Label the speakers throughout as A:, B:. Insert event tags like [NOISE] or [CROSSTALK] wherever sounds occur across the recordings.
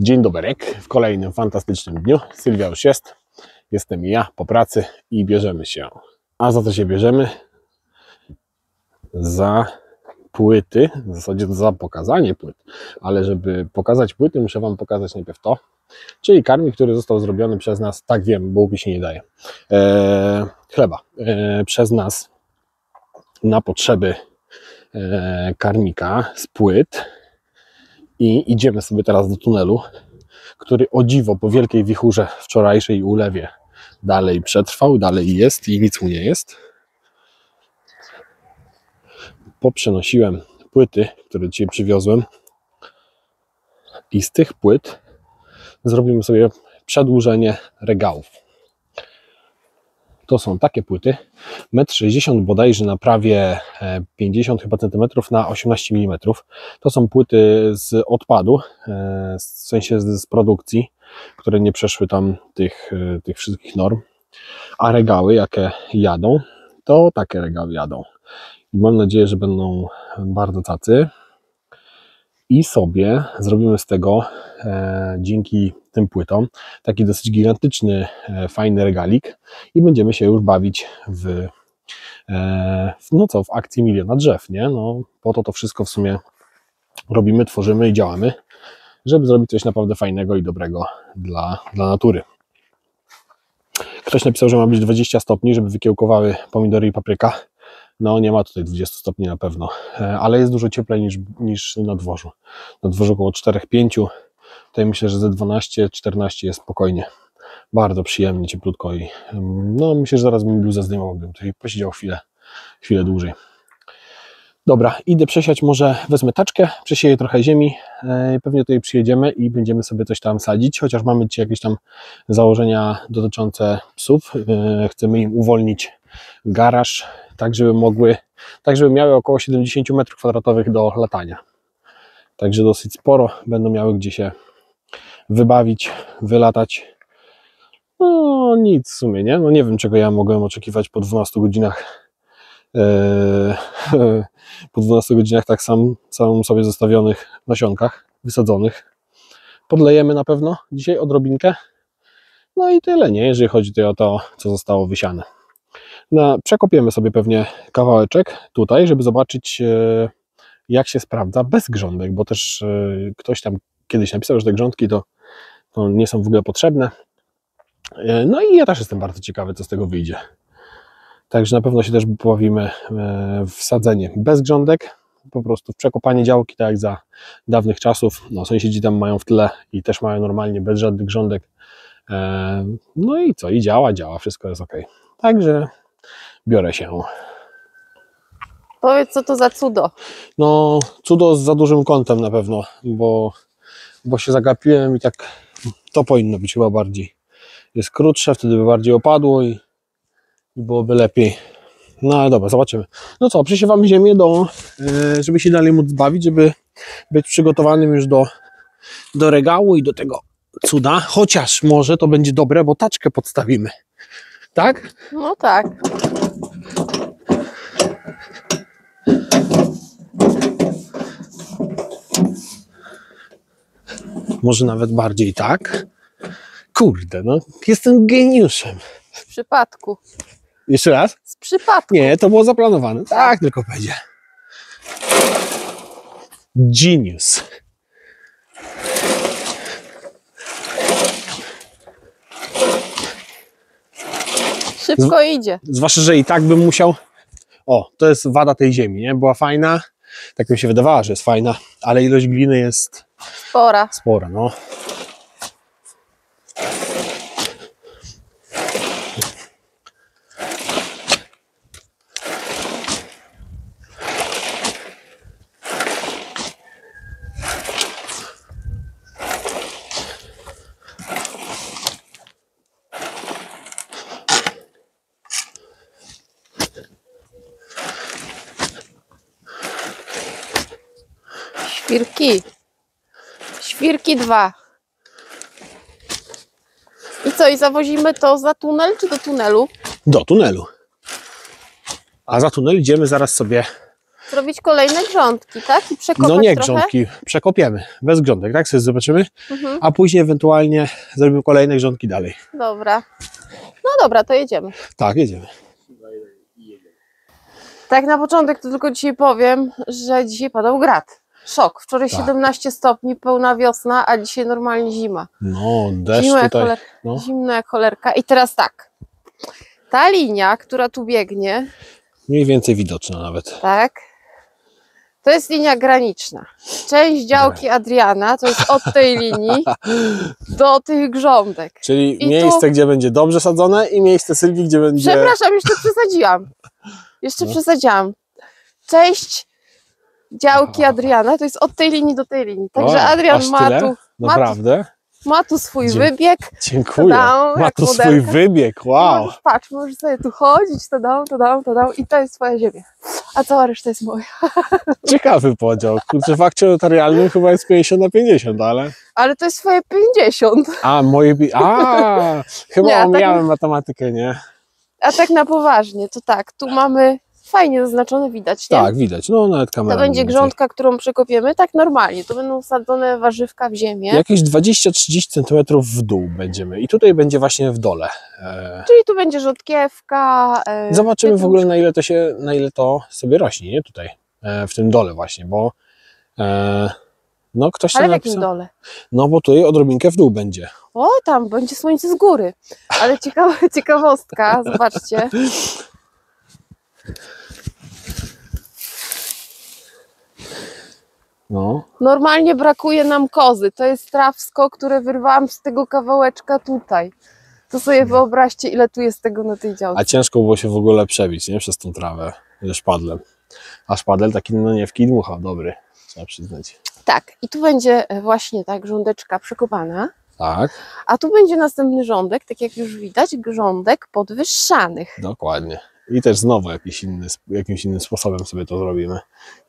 A: Dzień doberek w kolejnym fantastycznym dniu. Sylwia już jest, jestem ja po pracy i bierzemy się. A za co się bierzemy? Za płyty, w zasadzie za pokazanie płyt, ale żeby pokazać płyty, muszę Wam pokazać najpierw to, czyli karmik, który został zrobiony przez nas, tak wiem, bułki się nie daje, eee, chleba, eee, przez nas na potrzeby eee, karmika z płyt i idziemy sobie teraz do tunelu, który o dziwo po wielkiej wichurze wczorajszej ulewie dalej przetrwał, dalej jest i nic mu nie jest. Poprzenosiłem płyty, które dzisiaj przywiozłem i z tych płyt zrobimy sobie przedłużenie regałów. To są takie płyty, 1,60 m bodajże na prawie 50 chyba centymetrów na 18 mm. To są płyty z odpadu, e, w sensie z, produkcji, które nie przeszły tam tych, e, tych wszystkich norm. A regały, jakie jadą, to takie regały jadą. Mam nadzieję, że będą bardzo tacy. I sobie zrobimy z tego e, dzięki tym płytom taki dosyć gigantyczny, e, fajny regalik i będziemy się już bawić w, e, no co, w akcji miliona drzew, nie? No, po to to wszystko w sumie robimy, tworzymy i działamy, żeby zrobić coś naprawdę fajnego i dobrego dla, dla natury. Ktoś napisał, że ma być 20 stopni, żeby wykiełkowały pomidory i papryka. No nie ma tutaj 20 stopni na pewno, e, ale jest dużo cieplej niż, niż na dworzu. Na dworzu około 4-5, tutaj myślę, że ze 12-14 jest spokojnie. Bardzo przyjemnie, cieplutko i mm, no myślę, że zaraz bym bluzę zdejmował, bym tutaj posiedział chwilę, chwilę dłużej. Dobra, idę przesiać, może wezmę taczkę, przesieję trochę ziemi, e, pewnie tutaj przyjedziemy i będziemy sobie coś tam sadzić, chociaż mamy dzisiaj jakieś tam założenia dotyczące psów, e, chcemy im uwolnić garaż, tak żeby mogły, tak żeby miały około 70 m2 do latania. Także dosyć sporo będą miały gdzie się wybawić, wylatać. No nic w sumie, nie? No nie wiem czego ja mogłem oczekiwać po 12 godzinach eee, [LAUGHS] po 12 godzinach tak sam, sam sobie zostawionych nasionkach wysadzonych. Podlejemy na pewno dzisiaj odrobinkę. No i tyle, nie? Jeżeli chodzi tutaj o to, co zostało wysiane. No, przekopiemy sobie pewnie kawałeczek tutaj, żeby zobaczyć e, jak się sprawdza bez grządek, bo też e, ktoś tam kiedyś napisał, że te grządki to, to nie są w ogóle potrzebne. E, no i ja też jestem bardzo ciekawy, co z tego wyjdzie. Także na pewno się też pobawimy w sadzenie bez grządek, po prostu w przekopanie działki, tak jak za dawnych czasów. No, sąsiedzi tam mają w tle i też mają normalnie bez żadnych grządek. No i co? I działa, działa, wszystko jest ok. Także biorę się.
B: Powiedz, co to za cudo?
A: No, cudo z za dużym kątem na pewno, bo, bo się zagapiłem i tak to powinno być chyba bardziej. Jest krótsze, wtedy by bardziej opadło i, i byłoby lepiej. No ale dobra, zobaczymy. No co, przesiewamy ziemię do, e, żeby się dalej móc bawić, żeby być przygotowanym już do, do regału i do tego cuda. Chociaż może to będzie dobre, bo taczkę podstawimy. Tak?
B: No tak.
A: Może nawet bardziej tak. Kurde, no jestem geniuszem.
B: W przypadku.
A: Jeszcze raz?
B: Z przypadku.
A: Nie, to było zaplanowane. Tak, tylko będzie. Genius.
B: Szybko idzie.
A: Zwłaszcza, że i tak bym musiał. O, to jest wada tej ziemi, nie? Była fajna. Tak mi się wydawała, że jest fajna, ale ilość gliny jest
B: Spora.
A: spora, no.
B: Świrki. Świrki dwa. I co, i zawozimy to za tunel, czy do tunelu?
A: Do tunelu. A za tunel idziemy zaraz sobie
B: zrobić kolejne grządki, tak? I przekopać
A: No nie
B: trochę?
A: grządki, przekopiemy, bez grządek, tak sobie zobaczymy,
B: Mhm.
A: a później ewentualnie zrobimy kolejne grządki dalej.
B: Dobra. No dobra, to jedziemy.
A: Tak, jedziemy.
B: Tak na początek to tylko dzisiaj powiem, że dzisiaj padał grad. Szok. Wczoraj
A: Tak.
B: 17 stopni, pełna wiosna, a dzisiaj normalnie zima.
A: No, deszcz
B: Zimno jak,
A: tutaj,
B: choler...
A: no.
B: Zimno jak cholerka. I teraz tak. Ta linia, która tu biegnie,
A: mniej więcej widoczna nawet.
B: tak? To jest linia graniczna. Część działki Adriana to jest od tej linii [LAUGHS] do tych grządek.
A: Czyli
B: I tu-
A: miejsce, gdzie będzie dobrze sadzone i miejsce Sylwii, gdzie będzie...
B: Przepraszam, jeszcze przesadziłam. [LAUGHS] Jeszcze
A: No.
B: przesadziłam. Część działki
A: Aha.
B: Adriana to jest od tej linii do tej linii. Także
A: O,
B: Adrian ma
A: tyle?
B: tu,
A: Naprawdę?
B: ma tu swój
A: Dzie-
B: wybieg.
A: Dziękuję.
B: Tadam,
A: Ma tu swój wybieg, wow.
B: Możesz, patrz, możesz sobie tu chodzić, to dam, to dam, to dam i to jest twoja ziemia. A cała reszta jest moja. [LAUGHS]
A: Ciekawy podział. Kurczę, w akcie notarialnym chyba jest 50 na 50, ale...
B: Ale to jest twoje 50.
A: A, moje... A, [LAUGHS] chyba
B: Nie, tak-
A: omijałem matematykę, nie?
B: A tak na poważnie, to tak, tu mamy fajnie zaznaczone, widać, nie?
A: Tak, widać. No, nawet kamera.
B: To będzie grządka, którą przekopiemy, tak normalnie. To będą sadzone warzywka w ziemię.
A: Jakieś 20-30 cm w dół będziemy. I tutaj będzie właśnie w dole. E,
B: Czyli tu będzie rzodkiewka. e,
A: Zobaczymy w ogóle na ile to się, na ile to sobie rośnie, nie? Tutaj, e, w tym dole właśnie, bo no ktoś tam
B: Ale w jakim
A: napisał,
B: dole?
A: no bo tutaj odrobinkę w dół będzie.
B: O, tam będzie słońce z góry. Ale ciekawa, [LAUGHS] ciekawostka, zobaczcie. [LAUGHS]
A: No,
B: Normalnie brakuje nam kozy. To jest trawsko, które wyrwałam z tego kawałeczka tutaj. To sobie wyobraźcie, ile tu jest tego na tej działce.
A: a ciężko było się w ogóle przebić, nie? Przez tą trawę ze szpadlem. A szpadel taki no nie w dmucha, dobry, trzeba przyznać.
B: Tak, i tu będzie e, właśnie ta grządeczka przekopana.
A: Tak,
B: A tu będzie następny rządek, tak jak już widać, grządek podwyższanych.
A: dokładnie. I też znowu jakiś inny, jakimś innym sposobem sobie to zrobimy.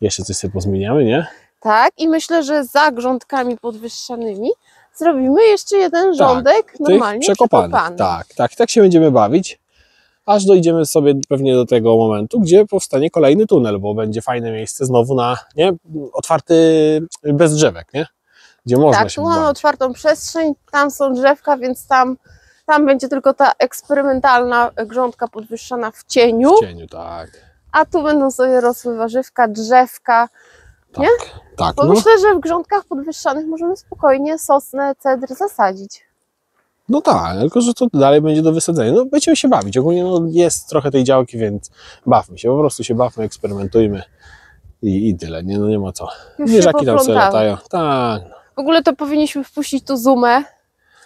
A: Jeszcze coś sobie pozmieniamy, nie?
B: Tak, i myślę, że za grządkami podwyższanymi zrobimy jeszcze jeden rządek
A: Tych
B: normalnie
A: przekopanych.
B: przekopany.
A: Tak, tak, tak się będziemy bawić, aż dojdziemy sobie pewnie do tego momentu, gdzie powstanie kolejny tunel, bo będzie fajne miejsce znowu na, nie, otwarty, bez drzewek, nie? Gdzie można
B: Tak,
A: się
B: tu mamy otwartą przestrzeń, tam są drzewka, więc tam, tam będzie tylko ta eksperymentalna grządka podwyższana w cieniu,
A: W cieniu, tak.
B: a tu będą sobie rosły warzywka, drzewka.
A: Tak, tak.
B: Bo
A: No,
B: myślę, że w grządkach podwyższanych możemy spokojnie sosnę, cedr zasadzić.
A: no tak, tylko że to dalej będzie do wysadzenia. No będziemy się bawić. Ogólnie no, jest trochę tej działki, więc bawmy się, po prostu się bawmy, eksperymentujmy i, i tyle, nie, no nie ma co.
B: Już
A: Wieżaki tam sobie latają. Tak,
B: W ogóle to powinniśmy wpuścić tu zoomę,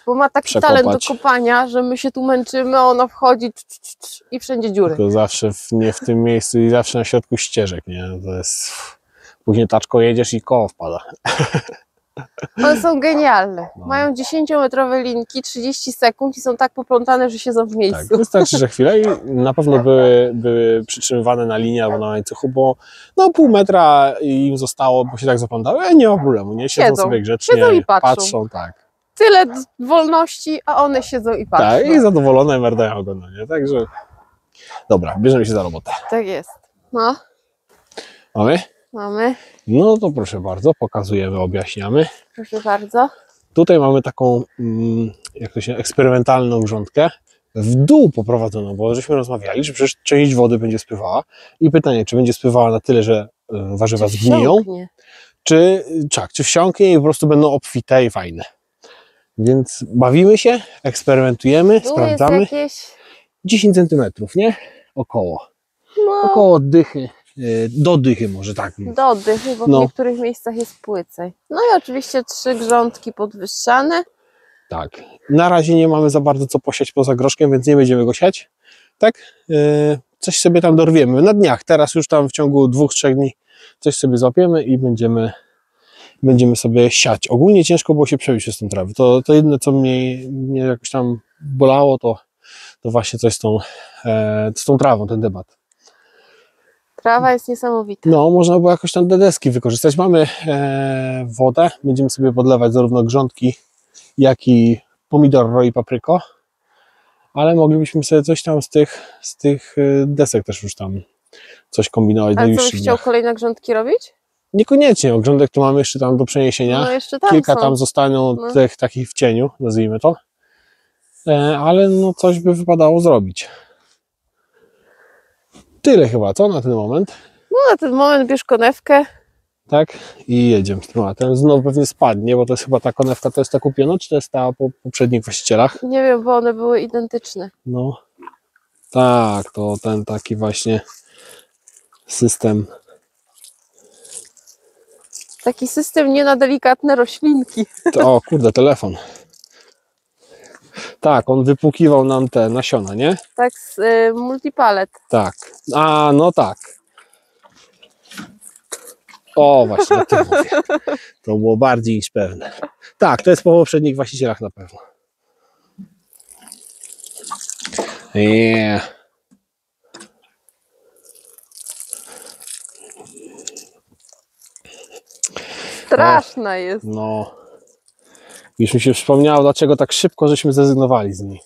B: bo ma taki
A: Przekopać.
B: talent do kopania, że my się tu męczymy, a ona wchodzi cz, cz, cz, i wszędzie dziury.
A: Tylko zawsze w, nie w tym miejscu i zawsze na środku ścieżek, nie? To jest... Później taczką jedziesz i koło wpada.
B: One są genialne.
A: No.
B: Mają 10-metrowe linki, 30 sekund i są tak poplątane, że siedzą w
A: Tak,
B: miejscu.
A: wystarczy, że chwilę i na pewno były, były przytrzymywane na linii albo na łańcuchu, bo no pół metra im zostało, bo się tak zaplątały, nie ma problemu, nie? Siedzą,
B: Siedzą.
A: sobie grzecznie,
B: Siedzą i patrzą.
A: tak.
B: Tyle wolności, a one siedzą i patrzą.
A: Tak, i zadowolone merdają ogonem, nie? Także dobra, bierzemy się za robotę.
B: Tak jest. No,
A: Mamy?
B: mamy.
A: No to proszę bardzo, pokazujemy, objaśniamy.
B: Proszę bardzo.
A: Tutaj mamy taką, mm, jak to się, eksperymentalną grządkę w dół poprowadzoną, bo żeśmy rozmawiali, że przecież część wody będzie spływała i pytanie, czy będzie spływała na tyle, że y, warzywa
B: Czy
A: zgniją,
B: wsiąknie?
A: czy, tak, czy wsiąknie i po prostu będą obfite i fajne. Więc bawimy się, eksperymentujemy,
B: Tu
A: sprawdzamy.
B: jest jakieś...
A: 10 cm, nie? Około.
B: No,
A: Około dychy, y, do dychy może tak.
B: do oddychy, bo w
A: No.
B: niektórych miejscach jest płycej. No i oczywiście trzy grządki podwyższane.
A: Tak. Na razie nie mamy za bardzo co posiać poza groszkiem, więc nie będziemy go siać. Tak? Yy, coś sobie tam dorwiemy. Na dniach, teraz już tam w ciągu dwóch, trzech dni coś sobie złapiemy i będziemy, będziemy sobie siać. Ogólnie ciężko było się przebić przez tą trawę. To, to jedyne, co mnie, mnie jakoś tam bolało, to, to właśnie coś z tą, e, z tą trawą, ten debat.
B: Trawa jest niesamowita.
A: No, można było jakoś tam te deski wykorzystać. Mamy e, wodę, będziemy sobie podlewać zarówno grządki, jak i pomidor i papryko, ale moglibyśmy sobie coś tam z tych, z tych e, desek też już tam coś kombinować w
B: Ale co byś chciał kolejne grządki robić?
A: Niekoniecznie, ogrządek to mamy jeszcze tam do przeniesienia.
B: No jeszcze tam
A: Kilka
B: są.
A: tam zostaną
B: No.
A: tych takich w cieniu, nazwijmy to. E, ale no coś by wypadało zrobić. Tyle chyba, co na ten moment,
B: No na ten moment bierz konewkę.
A: tak? I jedziemy z tematem. Znowu pewnie spadnie, bo to jest chyba ta konewka, to jest ta kupiona, czy to jest ta po poprzednich właścicielach?
B: Nie wiem, bo one były identyczne.
A: No. Tak, to ten taki właśnie system.
B: Taki system nie na delikatne roślinki.
A: To, o kurde, telefon. Tak, on wypłukiwał nam te nasiona, nie?
B: Tak z y, multipalet.
A: Tak. A, no tak. O, właśnie, o tym mówię. To było bardziej niż pewne. Tak, to jest po poprzednich właścicielach na pewno. Yeah.
B: Straszna jest.
A: No. Już mi się przypomniało, dlaczego tak szybko żeśmy zrezygnowali z niej.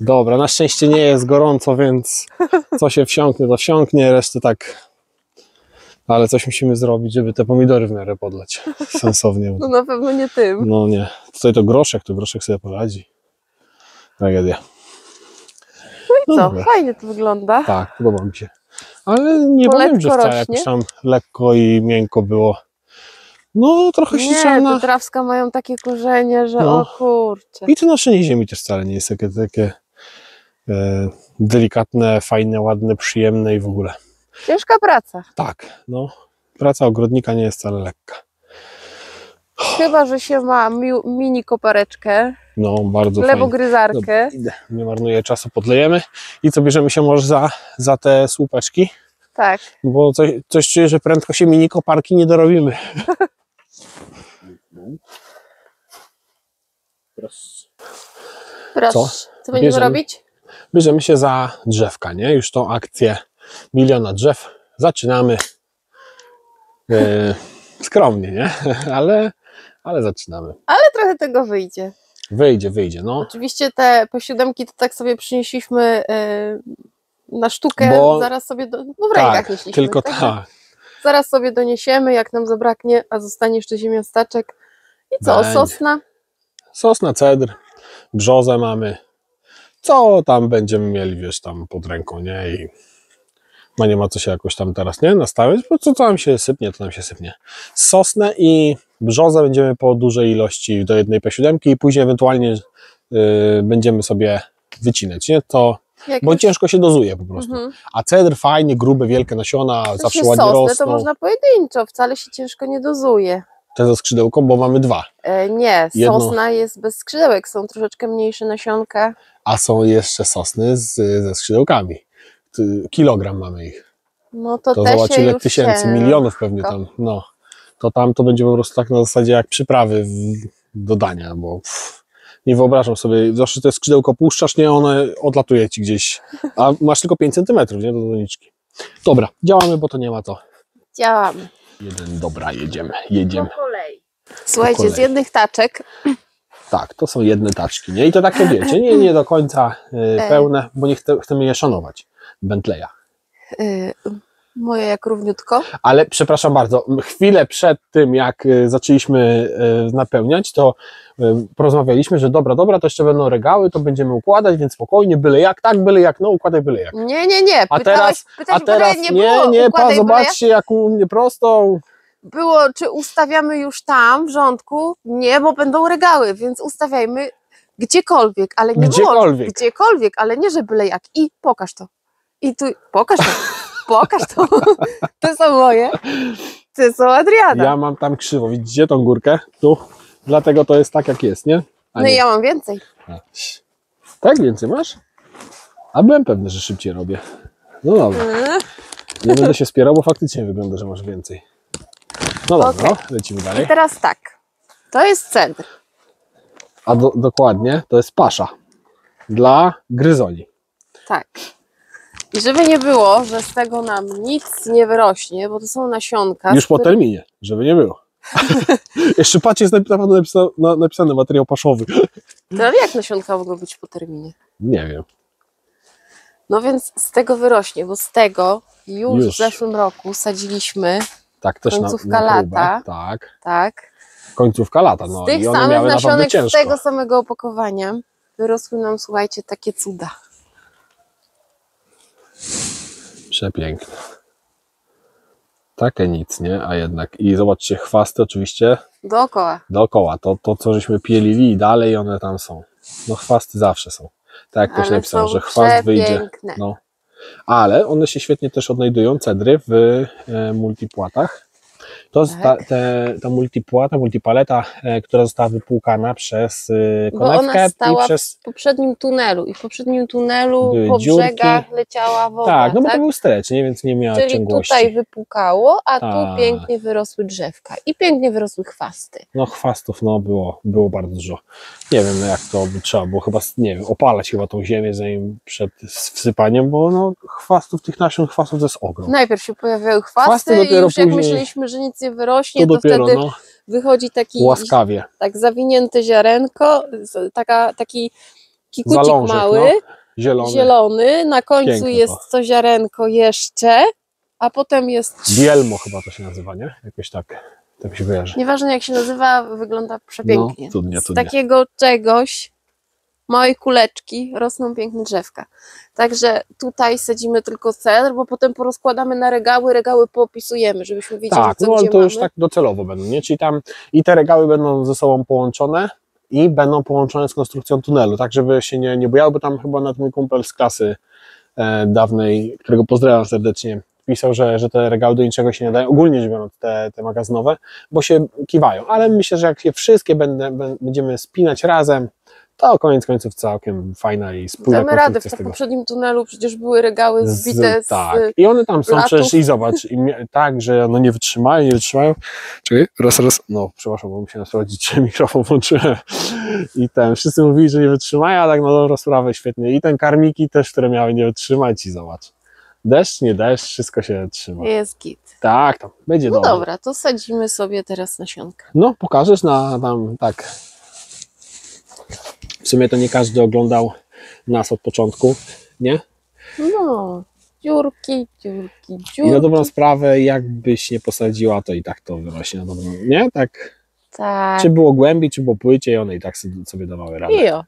A: Dobra, na szczęście nie jest gorąco, więc [LAUGHS] co się wsiąknie, to wsiąknie, resztę tak. Ale coś musimy zrobić, żeby te pomidory w miarę podlać [LAUGHS] sensownie.
B: No na pewno nie tym.
A: No nie. Tutaj to groszek, to groszek sobie poradzi. Tragedia.
B: Co?
A: dobra.
B: Fajnie to wygląda.
A: Tak, podoba mi się. Ale nie powiem, że wcale
B: rośnie?
A: jakoś tam lekko i miękko było. No, trochę się
B: Nie,
A: trzeba
B: te trawska mają takie korzenie, że
A: No.
B: o kurczę.
A: I to noszenie ziemi też wcale nie jest takie, takie e, delikatne, fajne, ładne, przyjemne i w ogóle.
B: Ciężka praca.
A: Tak, no. Praca ogrodnika nie jest wcale lekka.
B: Chyba, że się ma mi- mini kopareczkę,
A: No, bardzo fajnie.
B: glebogryzarkę.
A: Idę, nie marnuję czasu, podlejemy. I co, bierzemy się może za, za te słupeczki?
B: Tak.
A: Bo coś, coś czuję, że prędko się mini koparki nie dorobimy. [LAUGHS]
B: Proszę.
A: Co?
B: Co, będziemy
A: Bierzemy.
B: robić?
A: Bierzemy się za drzewka, nie? Już tą akcję miliona drzew zaczynamy e, skromnie, nie? [LAUGHS] Ale, ale zaczynamy.
B: Ale trochę tego wyjdzie.
A: Wyjdzie, wyjdzie, no.
B: Oczywiście te po siódemki to tak sobie przynieśliśmy e, na sztukę,
A: Bo-
B: zaraz sobie do, no w rękach
A: Tak,
B: nieśliśmy.
A: tylko
B: Także
A: tak.
B: Zaraz sobie doniesiemy, jak nam zabraknie, a zostanie jeszcze ziemia staczek. I co,
A: Będzie.
B: sosna?
A: Sosna, cedr, brzozę mamy. Co tam będziemy mieli, wiesz, tam pod ręką, nie? I no nie ma co się jakoś tam teraz, nie? Nastawiać, bo co, co nam się sypnie, to nam się sypnie. Sosnę i brzozę będziemy po dużej ilości do jednej P7 i później ewentualnie y, będziemy sobie wycinać, nie? To, bo ciężko się dozuje po prostu.
B: Mhm.
A: A cedr fajnie, grube, wielkie nasiona,
B: Właśnie
A: zawsze ładnie
B: sosnę
A: rosną.
B: to można pojedynczo, wcale się ciężko nie dozuje.
A: Te ze skrzydełką, bo mamy dwa.
B: E, nie,
A: Jedno-
B: sosna jest bez skrzydełek, są troszeczkę mniejsze nasionka.
A: A są jeszcze sosny z, ze skrzydełkami. Kilogram mamy ich.
B: No to,
A: To
B: te
A: zobacz
B: się
A: ile tysięcy,
B: ciężko.
A: milionów pewnie tam. No. To tam to będzie po prostu tak na zasadzie jak przyprawy w, do dania, bo pff, nie wyobrażam sobie, zawsze to skrzydełko puszczasz, nie, one odlatuje ci gdzieś, a masz tylko 5 cm, nie, do doniczki. Dobra, działamy, bo to nie ma to.
B: Działamy.
A: Jeden, dobra, jedziemy, jedziemy.
B: kolei. Słuchajcie,
A: kolei.
B: z jednych taczek
A: Tak, to są jedne taczki, nie? I to takie wiecie, nie, nie do końca y,
B: E.
A: pełne, bo nie chce, chcemy je szanować. Bentleya.
B: y, moje jak równiutko.
A: Ale przepraszam bardzo, chwilę przed tym, jak y, zaczęliśmy y, napełniać, to y, porozmawialiśmy, że dobra, dobra, to jeszcze będą regały, to będziemy układać, więc spokojnie, byle jak, tak, byle jak, no układaj byle jak.
B: Nie, nie, nie.
A: A
B: Pytałeś,
A: teraz,
B: pytałeś,
A: a teraz
B: nie,
A: nie,
B: było,
A: nie, pa, zobaczcie, jak u mnie prosto.
B: Było, czy ustawiamy już tam w rządku? Nie, bo będą regały, więc ustawiajmy gdziekolwiek, ale nie
A: Gdziekolwiek.
B: Wolno, gdziekolwiek, ale nie, że byle jak. I pokaż to. I tu, pokaż to. [LAUGHS] Pokaż to. To są moje. To są Adriana.
A: Ja mam tam krzywo, widzicie tą górkę? Tu. Dlatego to jest tak, jak jest, nie? A
B: no i
A: nie.
B: ja mam więcej.
A: Tak, więcej masz? A byłem pewny, że szybciej robię. No dobra.
B: Mm.
A: Nie będę się spierał, bo faktycznie wygląda, że masz więcej. No dobra,
B: Okej.
A: no, lecimy
B: I
A: dalej.
B: teraz tak. To jest cedr.
A: A do, dokładnie to jest pasza dla gryzoni.
B: Tak. I żeby nie było, że z tego nam nic nie wyrośnie, bo to są nasionka.
A: Już po
B: których-
A: terminie, żeby nie było. [LAUGHS] Jeszcze patrz, jest napisane, napisane, na- napisany materiał paszowy.
B: To ale jak nasionka mogą być po terminie?
A: Nie wiem.
B: No więc z tego wyrośnie, bo z tego już,
A: Już.
B: w zeszłym roku sadziliśmy,
A: Tak, też na,
B: Końcówka
A: na próbę.
B: lata.
A: Tak,
B: tak,
A: końcówka lata. No
B: z tych samych nasionek, z tego samego opakowania wyrosły nam, słuchajcie, takie cuda.
A: Przepiękne. Takie nic, nie? A jednak. I zobaczcie, chwasty oczywiście
B: Dookoła.
A: dookoła. To, to co żeśmy pielili i dalej one tam są. No chwasty zawsze są. Tak jak ktoś
B: Ale
A: napisał, że chwast wyjdzie. No. Ale one się świetnie też odnajdują, cedry, w e, multipłatach. To ta,
B: Tak.
A: te, ta multipłata, multipaleta, e, która została wypłukana przez
B: ona
A: konewkę i
B: stała
A: przez...
B: w poprzednim tunelu i w poprzednim tunelu po
A: dziurki.
B: brzegach leciała woda.
A: Tak, no bo
B: tak?
A: to był strecz, nie? więc nie miała
B: Czyli
A: ciągłości.
B: tutaj wypukało, a
A: Tak.
B: tu pięknie wyrosły drzewka i pięknie wyrosły chwasty.
A: No chwastów no, było, było bardzo dużo. Nie wiem jak to by trzeba było chyba, nie wiem, opalać chyba tą ziemię zanim przed wsypaniem, bo no chwastów, tych nasion chwastów to jest ogrom.
B: Najpierw się pojawiały chwasty,
A: Chwasty
B: i już jak
A: później-
B: myśleliśmy, że nic nie wyrośnie,
A: to
B: to,
A: dopiero
B: wtedy
A: no,
B: wychodzi taki
A: łaskawie.
B: tak zawinięte ziarenko, z- taka, taki kikucik
A: Zalążek,
B: mały,
A: no, zielony.
B: zielony, na końcu
A: Piękne
B: jest
A: to.
B: to ziarenko jeszcze, a potem jest
A: Bielmo chyba to się nazywa, nie? Jakoś tak, tak mi się kojarzy.
B: Nieważne jak się nazywa, wygląda przepięknie.
A: No, cudnie,
B: Z
A: cudnie.
B: takiego czegoś, małej kuleczki, rosną piękne drzewka. Także tutaj sadzimy tylko cedr, bo potem porozkładamy na regały, regały poopisujemy, żebyśmy wiedzieli,
A: Tak,
B: co
A: no
B: gdzie
A: to
B: mamy.
A: już tak docelowo będą, nie? Czyli tam i te regały będą ze sobą połączone i będą połączone z konstrukcją tunelu, tak żeby się nie, nie bojały, bo tam chyba nawet mój kumpel z klasy e, dawnej, którego pozdrawiam serdecznie, pisał, że, że te regały do niczego się nie dają, ogólnie rzecz biorąc te, te magazynowe, bo się kiwają, ale myślę, że jak je wszystkie będę, bę- będziemy spinać razem, to koniec końców całkiem fajna i spójna
B: Damy radę, w
A: z tego.
B: poprzednim tunelu przecież były regały
A: Z-
B: zbite z,
A: tak. I one tam są
B: latów.
A: przecież i zobacz, i tak, że no nie wytrzymają, nie wytrzymają. Czekaj, raz, raz, no przepraszam, bo musiałem sprawdzić, czy [LAUGHS] mikrofon włączyłem. I ten, wszyscy mówili, że nie wytrzymają, a tak na dobrą sprawę świetnie. I ten karmiki też, które miały nie wytrzymać i zobacz. Deszcz, nie deszcz, wszystko się trzyma.
B: jest git.
A: Tak, tam będzie
B: No
A: dobrze.
B: dobra, to sadzimy sobie teraz nasionka.
A: No, pokażesz na tam, tak. W sumie to nie każdy oglądał nas od początku, nie?
B: No, dziurki, dziurki,
A: I na
B: dziurki.
A: dobrą sprawę, jakbyś nie posadziła, to i tak to wyrośnie na dobrą, nie? Tak,
B: Tak.
A: czy było głębiej, czy było płyciej, one i tak sobie, dawały radę.
B: I o.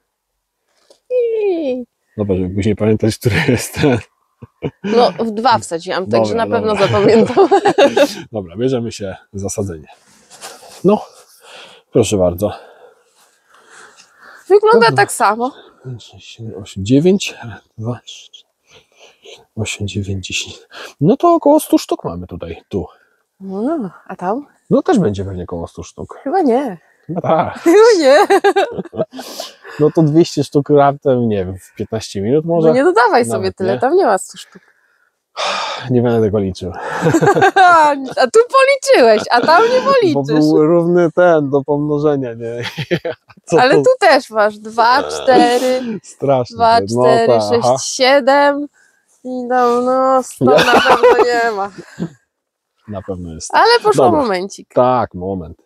B: I.
A: Dobra, żeby później pamiętać, który jest ten.
B: No, w dwa wsadziłam, także
A: Dobra,
B: na pewno
A: dobra.
B: zapamiętam. [LAUGHS]
A: Dobra, bierzemy się za sadzenie. No, proszę bardzo.
B: Wygląda
A: Dobra.
B: tak samo.
A: 6, 7, 8, 9, 2, 3, 8, 9, 10. No to około 100 sztuk mamy tutaj, tu.
B: No, a tam?
A: No też będzie pewnie około 100 sztuk.
B: Chyba nie.
A: No tak. [LAUGHS]
B: Chyba nie.
A: No to 200 sztuk raptem, nie wiem, w 15 minut może?
B: No nie dodawaj
A: Nawet
B: sobie tyle,
A: nie.
B: tam nie ma 100 sztuk.
A: Nie będę tego liczył. [LAUGHS]
B: A tu policzyłeś, a tam nie
A: Bo
B: policzysz.
A: był równy ten do pomnożenia, nie? [LAUGHS] Co
B: Ale
A: to
B: tu też masz 2, 4,
A: straszne.
B: 2,
A: to jest. No
B: 4,
A: tak,
B: 6,
A: aha.
B: 7 i tam no 100 na pewno nie ma.
A: Na pewno jest.
B: Ale poszło
A: Dobra.
B: momencik.
A: Tak, moment.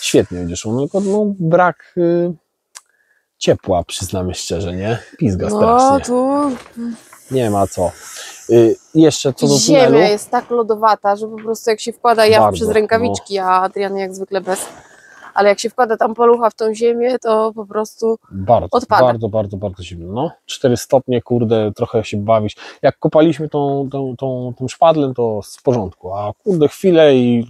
A: Świetnie będzie szło, no tylko no, brak y, ciepła, przyznamy szczerze, nie? Pizga
B: No
A: strasznie.
B: tu
A: Nie ma co. Y, jeszcze co do tunelu.
B: ziemia jest tak lodowata, że po prostu jak się wkłada, ja
A: Bardzo,
B: przez rękawiczki, a Adrian jak zwykle bez, ale jak się wkłada tam palucha w tą ziemię, to po prostu
A: Bardzo,
B: Odpada.
A: bardzo, bardzo, bardzo zimno. No, 4 stopnie, kurde, trochę się bawić. Jak kopaliśmy tą, tą, tą, tym szpadlem, to w porządku, a kurde, chwilę i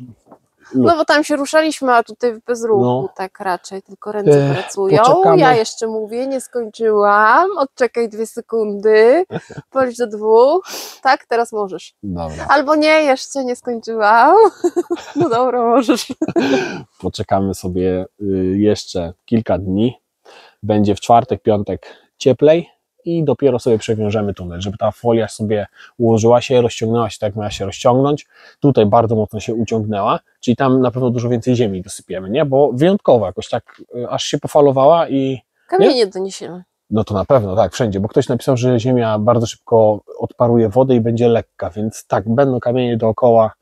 A: lód.
B: No bo tam się ruszaliśmy, a tutaj bez ruchu,
A: No.
B: tak raczej, tylko ręce
A: E,
B: pracują.
A: poczekamy.
B: Ja jeszcze mówię, nie skończyłam, odczekaj dwie sekundy, [LAUGHS] policz do dwóch, tak, teraz możesz.
A: Dobra,
B: Albo nie, jeszcze nie skończyłam. [LAUGHS] No dobra, możesz. [LAUGHS]
A: poczekamy sobie y, jeszcze kilka dni. Będzie w czwartek, piątek cieplej i dopiero sobie przewiążemy tunel, żeby ta folia sobie ułożyła się, rozciągnęła się tak, jak miała się rozciągnąć. Tutaj bardzo mocno się uciągnęła, czyli tam na pewno dużo więcej ziemi dosypiemy, nie? Bo wyjątkowo jakoś tak y, aż się pofalowała i
B: Kamienie doniesiemy.
A: No to na pewno, tak, wszędzie, bo ktoś napisał, że ziemia bardzo szybko odparuje wodę i będzie lekka, więc tak, będą kamienie dookoła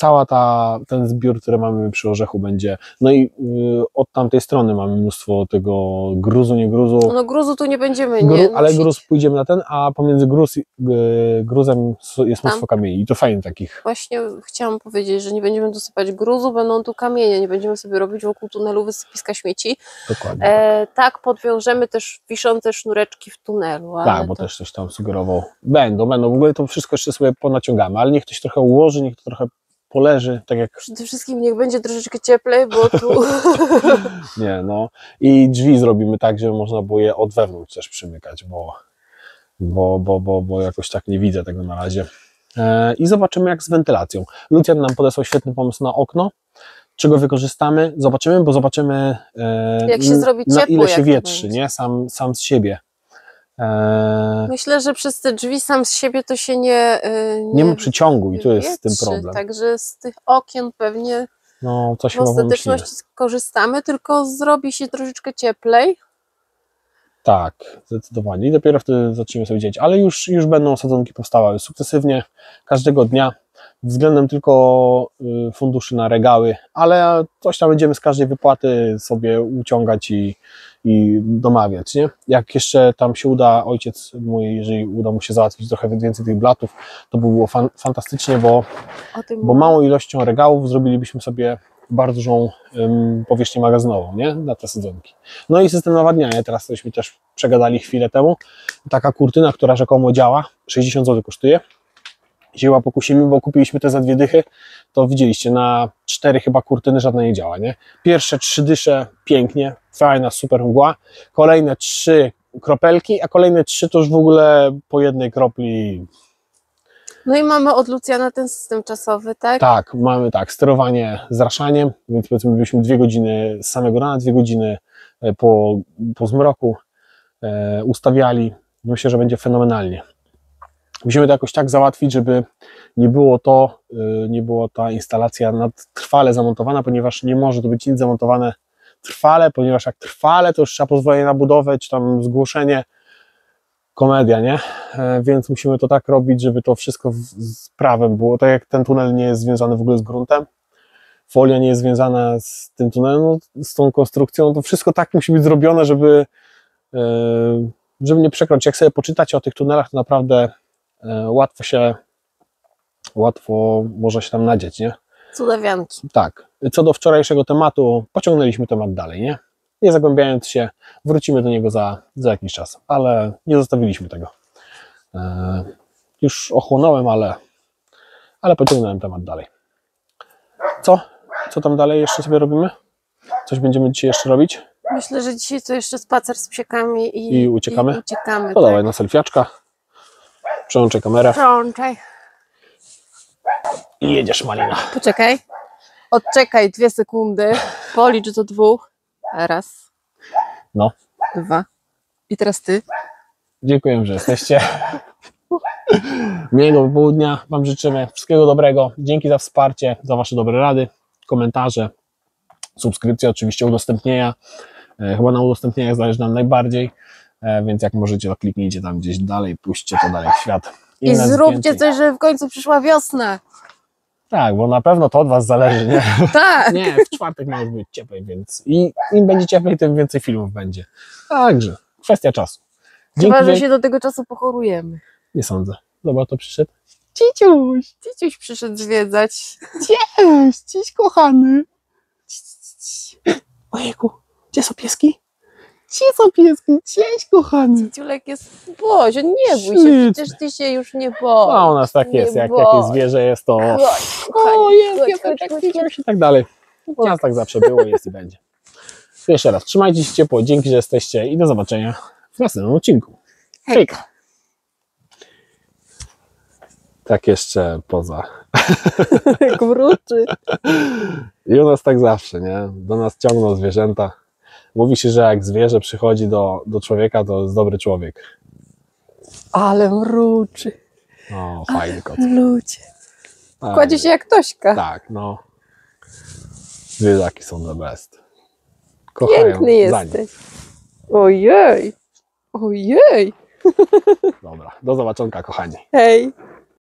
A: cała ta, ten zbiór, który mamy przy orzechu będzie, no i y, od tamtej strony mamy mnóstwo tego gruzu, nie gruzu,
B: No gruzu tu nie będziemy,
A: Gru,
B: nie
A: ale
B: nosić.
A: gruz pójdziemy na ten, a pomiędzy gruz, y, gruzem jest
B: Tam.
A: mnóstwo kamieni i to fajnie takich,
B: Właśnie chciałam powiedzieć, że nie będziemy dosypać gruzu, będą tu kamienie, nie będziemy sobie robić wokół tunelu wysypiska śmieci.
A: dokładnie.
B: E, tak, podwiążemy też wiszące sznureczki w tunelu.
A: Tak, bo
B: to...
A: też coś tam sugerował. Będą, będą, w ogóle to wszystko jeszcze sobie ponaciągamy, ale niech ktoś trochę ułoży, niech to trochę poleży, tak jak
B: Przede wszystkim niech będzie troszeczkę cieplej, bo tu [LAUGHS]
A: Nie, no. I drzwi zrobimy tak, żeby można było je od wewnątrz też przymykać, bo, bo, bo, bo, bo jakoś tak nie widzę tego na razie. E, I zobaczymy jak z wentylacją. Lucjan nam podesłał świetny pomysł na okno. Czego wykorzystamy? Zobaczymy, bo zobaczymy e,
B: Jak się zrobi
A: na
B: ciepło,
A: ile
B: jak
A: się wietrzy, nie? Sam, sam z siebie. E,
B: myślę, że przez te drzwi sam z siebie to się nie. y,
A: nie ma przyciągu i to jest z tym
B: wietrzy,
A: problem.
B: Także z tych okien pewnie
A: No, coś
B: w ostateczności skorzystamy, tylko zrobi się troszeczkę cieplej.
A: Tak, zdecydowanie. I dopiero wtedy zaczniemy sobie dzieć. Ale już, już będą sadzonki powstawały sukcesywnie, każdego dnia, względem tylko y, funduszy na regały, ale coś tam będziemy z każdej wypłaty sobie uciągać i, i domawiać, nie? Jak jeszcze tam się uda, ojciec mój, jeżeli uda mu się załatwić trochę więcej tych blatów, to by było fan, fantastycznie, bo bo małą ilością regałów zrobilibyśmy sobie bardzo dużą ym, powierzchnię magazynową, nie? Na te sadzonki. No i system nawadniania, teraz tośmy też przegadali chwilę temu. Taka kurtyna, która rzekomo działa, 60 zł kosztuje. Zieła pokusimy, bo kupiliśmy te za dwie dychy, to widzieliście, na cztery chyba kurtyny żadna nie działa, nie? Pierwsze trzy dysze pięknie, fajna, super mgła. Kolejne trzy kropelki, a kolejne trzy to już w ogóle po jednej kropli
B: No i mamy od Lucjana ten system czasowy, tak?
A: Tak, mamy tak, sterowanie zraszaniem, więc powiedzmy byliśmy dwie godziny z samego rana, dwie godziny e, po, po zmroku e, ustawiali. Myślę, że będzie fenomenalnie. Musimy to jakoś tak załatwić, żeby nie było to, e, nie było ta instalacja trwale zamontowana, ponieważ nie może to być nic zamontowane trwale, ponieważ jak trwale, to już trzeba pozwolenie na budowę, czy tam zgłoszenie, komedia, nie? E, Więc musimy to tak robić, żeby to wszystko z prawem było. Tak jak ten tunel nie jest związany w ogóle z gruntem, folia nie jest związana z tym tunelem, no, z tą konstrukcją, to wszystko tak musi być zrobione, żeby, e, żeby nie przekroczyć. Jak sobie poczytacie o tych tunelach, to naprawdę łatwo się, łatwo można się tam nadzieć, nie?
B: Cudawianki.
A: Tak. Co do wczorajszego tematu, pociągnęliśmy temat dalej, nie? Nie zagłębiając się, wrócimy do niego za, za jakiś czas, ale nie zostawiliśmy tego. E, już ochłonąłem, ale, ale pociągnąłem temat dalej. Co? Co tam dalej jeszcze sobie robimy? Coś będziemy dzisiaj jeszcze robić?
B: Myślę, że dzisiaj to jeszcze spacer z psiekami i,
A: I uciekamy?
B: I uciekamy
A: To
B: tak.
A: dawaj na selfiaczka. Przełączę kamerę
B: Prączaj.
A: i jedziesz, Malina.
B: Poczekaj. Odczekaj dwie sekundy. Policz do dwóch. Raz.
A: No.
B: Dwa. I teraz ty.
A: Dziękuję, że jesteście. Miłego południa Wam życzymy. Wszystkiego dobrego. Dzięki za wsparcie, za Wasze dobre rady, komentarze, subskrypcje, oczywiście udostępnienia. E, Chyba na udostępnieniach zależy nam najbardziej, więc jak możecie, to kliknijcie tam gdzieś dalej, puśćcie to dalej w świat.
B: I zróbcie
A: więcej-
B: coś, żeby w końcu przyszła wiosna.
A: Tak, bo na pewno to od Was zależy, nie? [LAUGHS]
B: Tak.
A: Nie, w czwartek ma już być cieplej, więc i im będzie cieplej, tym więcej filmów będzie. Także, kwestia czasu. Dzięki
B: Chyba, że się do tego czasu pochorujemy.
A: Nie sądzę. Dobra, to przyszedł.
B: Ciciuś. Ciciuś przyszedł zwiedzać.
A: Cześć, cześć kochany. Ojejku, gdzie są pieski? Gdzie są pieski? Cześć kochany.
B: Ciciulek jest... Boś, nie bój się, przecież ty się już nie boisz.
A: No, u nas tak jest, jak
B: boj.
A: jakieś zwierzę jest to... O, jest, jest, tak, i tak dalej. U nas tak zawsze było, jest i będzie. Jeszcze raz, trzymajcie się ciepło, dzięki, że jesteście i do zobaczenia w następnym odcinku. Hejka. Tak jeszcze poza. [LAUGHS]
B: Jak wróczy.
A: I u nas tak zawsze, nie? Do nas ciągną zwierzęta. Mówi się, że jak zwierzę przychodzi do, do człowieka, to jest dobry człowiek.
B: Ale mruczy.
A: O, fajny kot.
B: Ludzie. Kładzie się jak Tośka.
A: Tak, no. Zwierzaki są the best. Kochają
B: Piękny jesteś. Ojej. Ojej. [LAUGHS]
A: Dobra, do zobaczonka, kochani.
B: Hej.